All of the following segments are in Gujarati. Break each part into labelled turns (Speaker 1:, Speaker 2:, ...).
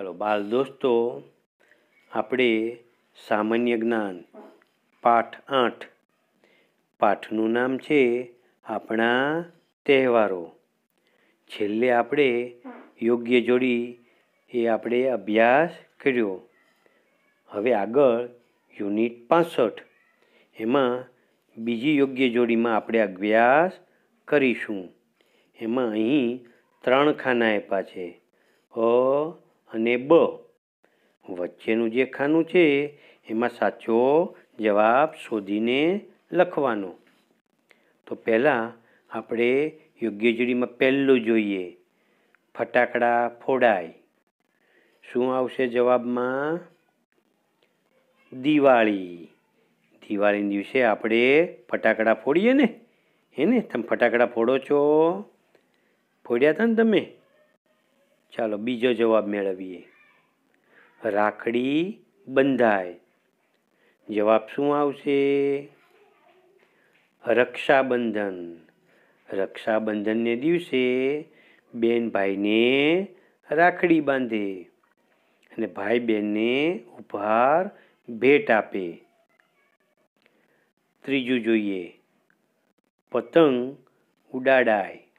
Speaker 1: બાલ દોસ્તો, આપણે સામાન્ય જ્ઞાન, પાઠ આઠ. પાઠનું નામ છે આપણા તહેવારો. છેલ્લે આપણે યોગ્ય જોડી એ આપણે અભ્યાસ કર્યો. હવે આગળ યુનિટ પાસઠ. એમાં બીજી યોગ્ય જોડીમાં આપણે અભ્યાસ કરીશું. એમાં અહીં ત્રણ ખાના આપ્યા છે. અ અને બ. વચ્ચેનું જે ખાનું છે, એમાં સાચો જવાબ શોધીને લખવાનો. તો પહેલાં આપણે યોગ્ય જોડીમાં પહેલું જોઈએ. ફટાકડા ફોડાય. શું આવશે જવાબમાં? દિવાળી. દિવાળીના દિવસે આપણે ફટાકડા ફોડીએ ને? હે ને? તમે ફટાકડા ફોડો છો? ફોડ્યા હતા ને તમે? ચાલો બીજો જવાબ મેળવીએ. રાખડી બંધાય. જવાબ શું આવશે? રક્ષાબંધન. રક્ષાબંધનને દિવસે બેન ભાઈને રાખડી બાંધે અને ભાઈ બહેનને ઉપહાર, ભેટ આપે. ત્રીજું જોઈએ. પતંગ ઉડાડાય.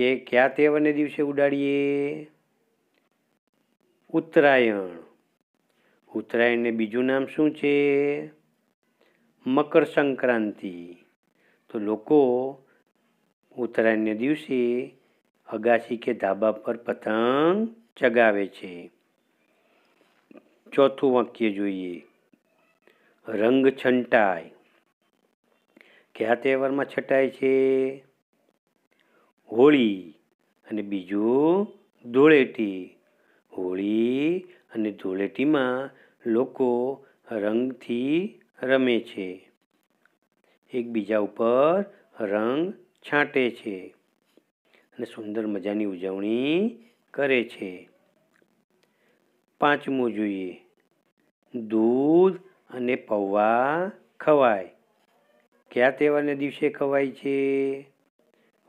Speaker 1: કે કયા તહેવારને દિવસે ઉડાડીએ? ઉત્તરાયણ. ઉત્તરાયણને બીજું નામ શું છે? મકર સંક્રાંતિ. તો લોકો ઉત્તરાયણને દિવસે અગાસી કે ધાબા પર પતંગ ચગાવે છે. ચોથું વાક્ય જોઈએ. રંગ છંટાય. કયા તહેવારમાં છટાય છે? હોળી અને બીજું ધૂળેટી. હોળી અને ધૂળેટીમાં લોકો રંગથી રમે છે. એકબીજા ઉપર રંગ છાંટે છે અને સુંદર મજાની ઉજવણી કરે છે. પાંચમું જોઈએ. દૂધ અને પૌવા ખવાય. કયા તહેવારને દિવસે ખવાય છે?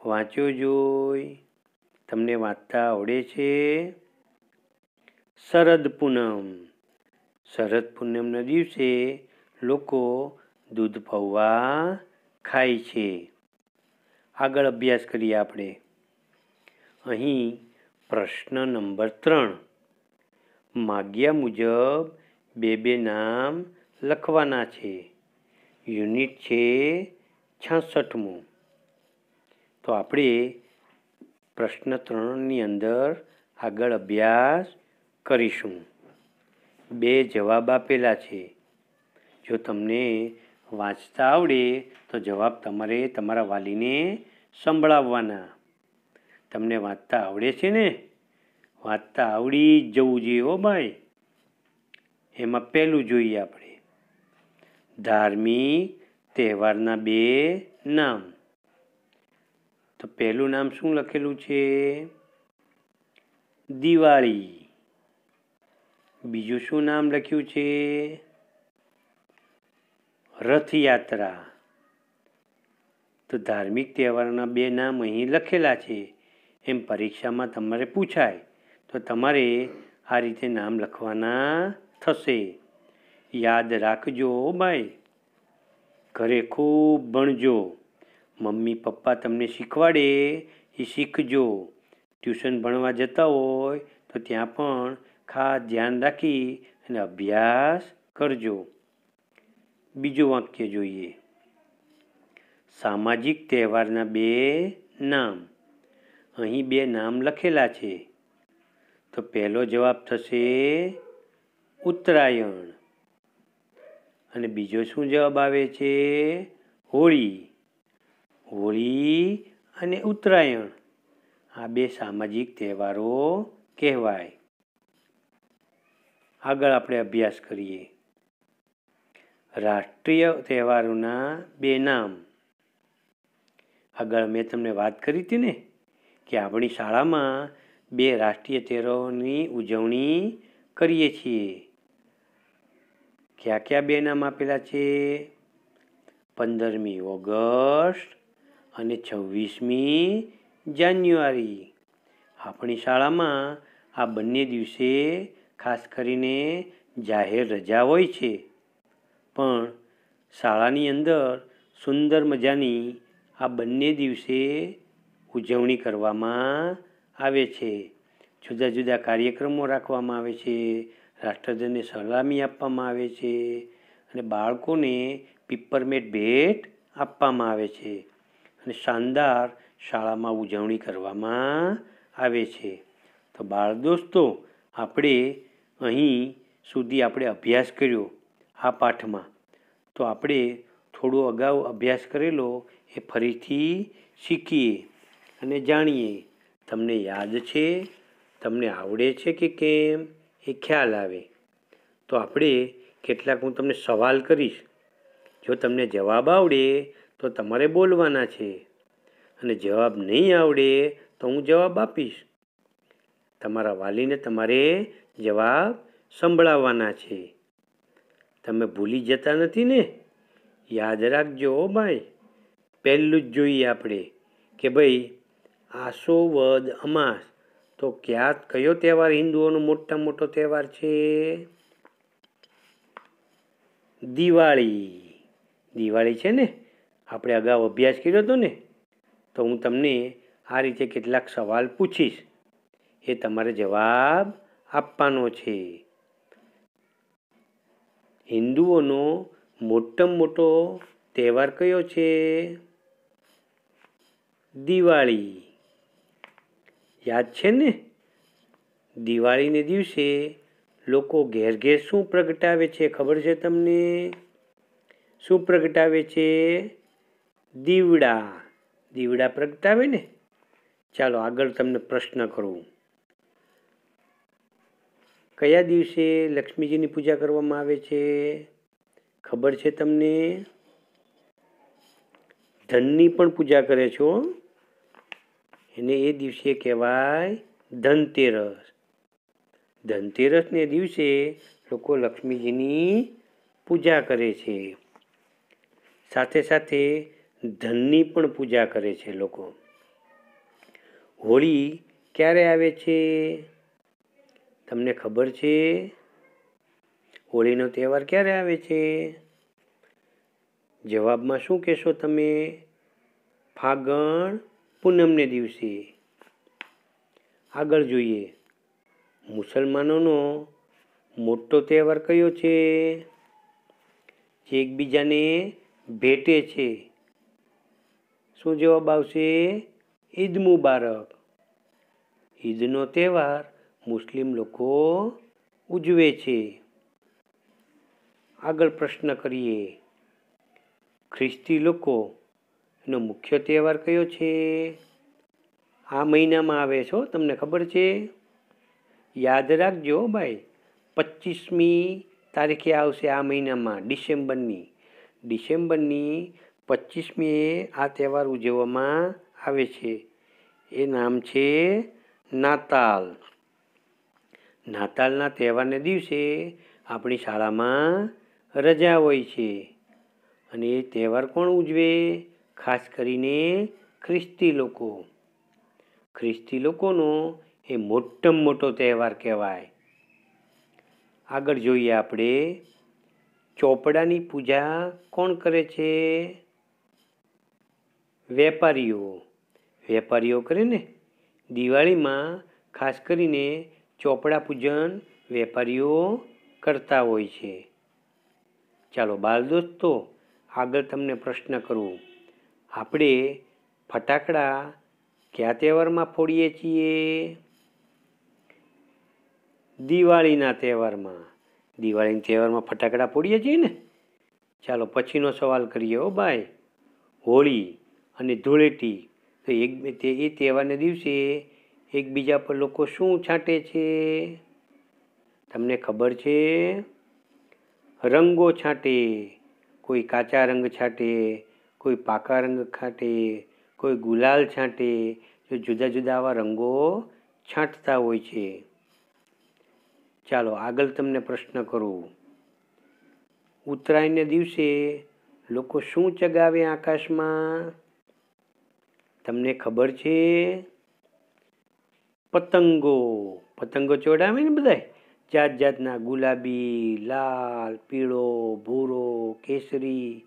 Speaker 1: વાંચો જોઈ. તમને વાંચતા આવડે છે? શરદ પૂનમ. શરદ પૂનમના દિવસે લોકો દૂધ પૌવા ખાય છે. આગળ અભ્યાસ કરીએ આપણે. અહીં પ્રશ્ન નંબર ત્રણ. માગ્યા મુજબ બે બે નામ લખવાના છે. યુનિટ છે છાસઠમું. તો આપણે પ્રશ્ન ત્રણની અંદર આગળ અભ્યાસ કરીશું. બે જવાબ આપેલા છે. જો તમને વાંચતા આવડે તો જવાબ તમારે તમારા વાલીને સંભળાવવાના. તમને વાંચતા આવડે છે ને? વાંચતા આવડી જ જવું જોઈએ હો ભાઈ. એમાં પહેલું જોઈએ આપણે. ધાર્મિક તહેવારના બે નામ. તો પહેલું નામ શું લખેલું છે? દિવાળી. બીજું શું નામ લખ્યું છે? રથયાત્રા. તો ધાર્મિક તહેવારના બે નામ અહીં લખેલા છે. એમ પરીક્ષામાં તમારે પૂછાય. તો તમારે આ રીતે નામ લખવાના થશે. યાદ રાખજો, ભાઈ. ઘરે ખૂબ ભણજો. મમ્મી પપ્પા તમને શીખવાડે, એ શીખજો. ટ્યુશન ભણવા જતા હોય તો ત્યાં પણ ખાસ ધ્યાન રાખી અને અભ્યાસ કરજો. બીજું વાક્ય જોઈએ. સામાજિક તહેવારના બે નામ. અહીં બે નામ લખેલા છે. તો પહેલો જવાબ થશે ઉત્તરાયણ. અને બીજો શું જવાબ આવે છે? હોળી. હોળી અને ઉત્તરાયણ. આ બે સામાજિક તહેવારો કહેવાય. આગળ આપણે અભ્યાસ કરીએ. રાષ્ટ્રીય તહેવારોના બે નામ. આગળ મેં તમને વાત કરી હતી ને, કે આપણી શાળામાં બે રાષ્ટ્રીય તહેવારોની ઉજવણી કરીએ છીએ. કયા કયા બે નામ આપેલા છે? પંદરમી ઓગસ્ટ અને છવ્વીસમી જાન્યુઆરી. આપણી શાળામાં આ બંને દિવસે ખાસ કરીને જાહેર રજા હોય છે. પણ શાળાની અંદર સુંદર મજાની આ બંને દિવસે ઉજવણી કરવામાં આવે છે. જુદા જુદા કાર્યક્રમો રાખવામાં આવે છે રાષ્ટ્રધ્વજને સલામી આપવામાં આવે છે અને બાળકોને પીપરમેટ ભેટ આપવામાં આવે છે. અને શાનદાર શાળામાં ઉજવણી કરવામાં આવે છે. તો બાળ દોસ્તો, આપણે અહીં સુધી આપણે અભ્યાસ કર્યો આ પાઠમાં. તો આપણે થોડો અગાઉ અભ્યાસ કરેલો એ ફરીથી શીખીએ અને જાણીએ. તમને યાદ છે? તમને આવડે છે કે કેમ? એ ખ્યાલ આવે. તો આપણે કેટલાક હું તમને સવાલ કરીશ. જો તમને જવાબ આવડે તો તમારે બોલવાના છે. અને જવાબ નહીં આવડે તો હું જવાબ આપીશ. તમારા વાલીને તમારે જવાબ સંભળાવવાના છે. તમે ભૂલી જતા નથી ને? યાદ રાખજો ભાઈ. પહેલું જ જોઈએ આપણે કે ભાઈ, આસો વદ અમાસ. તો ક્યાં કયો તહેવાર હિન્દુઓનો મોટા મોટો તહેવાર છે? દિવાળી. દિવાળી છે ને? આપણે અગાઉ અભ્યાસ કર્યો હતો ને, તો હું તમને આ રીતે કેટલાક સવાલ પૂછીશ. એ તમારે જવાબ આપવાનો છે. હિન્દુઓનો મોટામાં મોટો તહેવાર કયો છે? દિવાળી. યાદ છે ને? દિવાળીને દિવસે લોકો ઘેર ઘેર શું પ્રગટાવે છે ખબર છે તમને? શું પ્રગટાવે છે? દીવડા. દીવડા પ્રગટાવે ને? ચાલો આગળ તમને પ્રશ્ન કરું. કયા દિવસે લક્ષ્મીજીની પૂજા કરવામાં આવે છે? ખબર છે તમને? ધનની પણ પૂજા કરે છો એને એ દિવસે કહેવાય ધનતેરસ. ધનતેરસને દિવસે લોકો લક્ષ્મીજીની પૂજા કરે છે. સાથે સાથે ધનની પણ પૂજા કરે છે લોકો. હોળી ક્યારે આવે છે? તમને ખબર છે? હોળીનો તહેવાર ક્યારે આવે છે? જવાબમાં શું કહેશો તમે? ફાગણ પૂનમને દિવસે. આગળ જોઈએ. મુસલમાનોનો મોટો તહેવાર કયો છે? જે એકબીજાને ભેટે છે. શું જવાબ આવશે? ઈદ મુબારક. ઈદનો તહેવાર મુસ્લિમ લોકો ઉજવે છે. આગળ પ્રશ્ન કરીએ. ખ્રિસ્તી લોકો એનો મુખ્ય તહેવાર કયો છે? આ મહિનામાં આવે છો તમને ખબર છે? યાદ રાખજો ભાઈ પચીસમી તારીખે આવશે આ મહિનામાં, ડિસેમ્બરની. ડિસેમ્બરની પચીસમીએ આ તહેવાર ઉજવવામાં આવે છે. એ નામ છે નાતાલ. નાતાલના તહેવારને દિવસે આપણી શાળામાં રજા હોય છે. અને એ તહેવાર કોણ ઉજવે? ખાસ કરીને ખ્રિસ્તી લોકો. ખ્રિસ્તી લોકોનો એ મોટામાં મોટો તહેવાર કહેવાય. આગળ જોઈએ આપણે ચોપડાની પૂજા કોણ કરે છે? વેપારીઓ. વેપારીઓ કરે ને, દિવાળીમાં ખાસ કરીને ચોપડા પૂજન વેપારીઓ કરતા હોય છે. ચાલો બાળ દોસ્તો, આગળ તમને પ્રશ્ન કરું. આપણે ફટાકડા કયા તહેવારમાં ફોડીએ છીએ? દિવાળીના તહેવારમાં. દિવાળીના તહેવારમાં ફટાકડા ફોડીએ છીએ ને? ચાલો પછીનો સવાલ કરીએ ઓ ભાઈ. હોળી. અને ધૂળેટી. તો એક તે, એ તહેવારને દિવસે એકબીજા પર લોકો શું છાંટે છે? તમને ખબર છે? રંગો છાંટે, કોઈ કાચા રંગ છાંટે, કોઈ પાકા રંગ છાંટે, કોઈ ગુલાલ છાંટે તો જુદા જુદા આવા રંગો છાંટતા હોય છે. ચાલો આગળ તમને પ્રશ્ન કરું. ઉત્તરાયણને દિવસે લોકો શું ચગાવે આકાશમાં? તમને ખબર છે? પતંગો. પતંગો ચોડાવે ને બધાય? જાત જાતના ગુલાબી, લાલ, પીળો, ભૂરો, કેસરી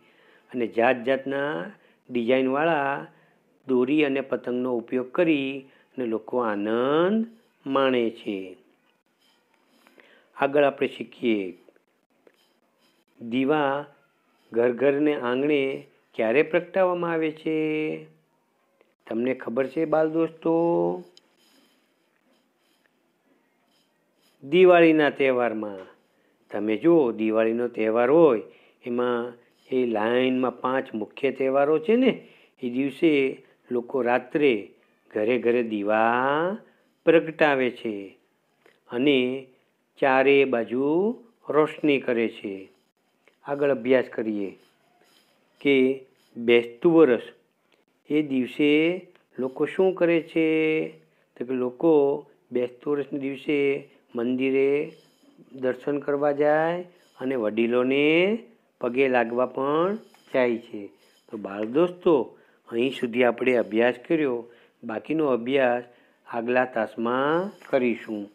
Speaker 1: અને જાત જાતના ડિઝાઇનવાળા દોરી અને પતંગનો ઉપયોગ કરી અને લોકો આનંદ માણે છે. આગળ આપણે શીખીએ. દીવા ઘર ઘરને આંગણે ક્યારે પ્રગટાવવામાં આવે છે? તમને ખબર છે બાલ દોસ્તો? દિવાળીના તહેવારમાં, તમે જુઓ, દિવાળીનો તહેવાર હોય, એમાં એ લાઈનમાં પાંચ મુખ્ય તહેવારો છે ને, એ દિવસે લોકો રાત્રે ઘરે ઘરે દીવા પ્રગટાવે છે અને ચારે બાજુ રોશની કરે છે. આગળ અભ્યાસ કરીએ કે બેસતું વરસ એ દિવસે લોકો શું કરે છે? તો કે લોકો બેસતું વર્ષના દિવસે મંદિરે દર્શન કરવા જાય અને વડીલોને પગે લાગવા પણ જાય છે. તો બાળ દોસ્તો, અહીં સુધી આપણે અભ્યાસ કર્યો. બાકીનો અભ્યાસ આગલા તાસમાં કરીશું.